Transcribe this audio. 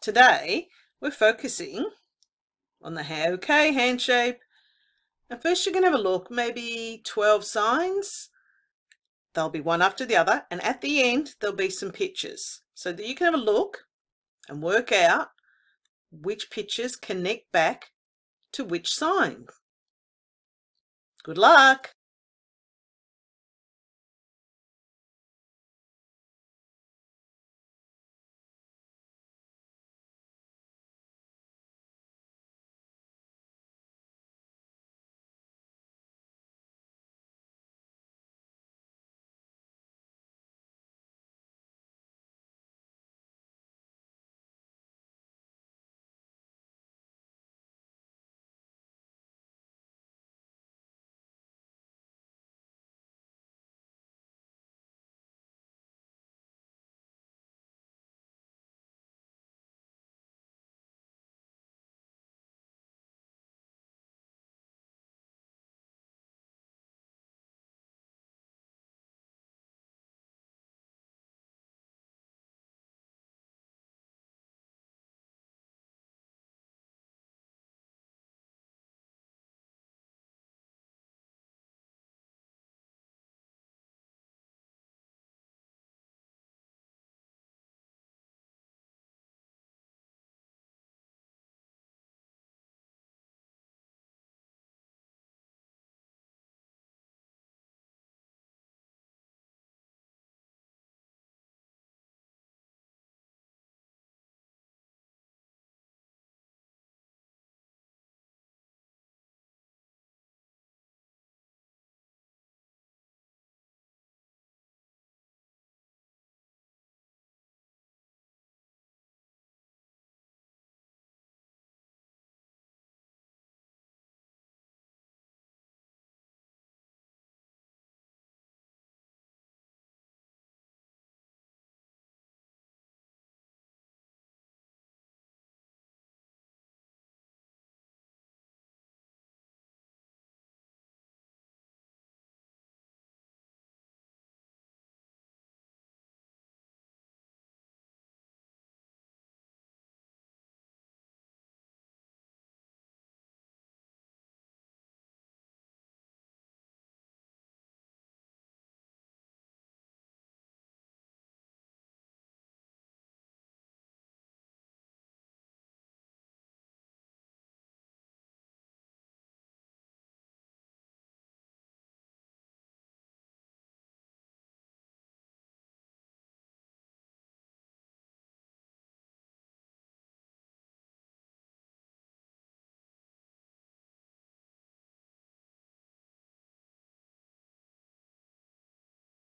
Today, we're focusing on the okay hand shape. And first you're going to have a look, maybe 12 signs. They'll be one after the other. And at the end, there'll be some pictures. So that you can have a look and work out which pictures connect back to which sign. Good luck!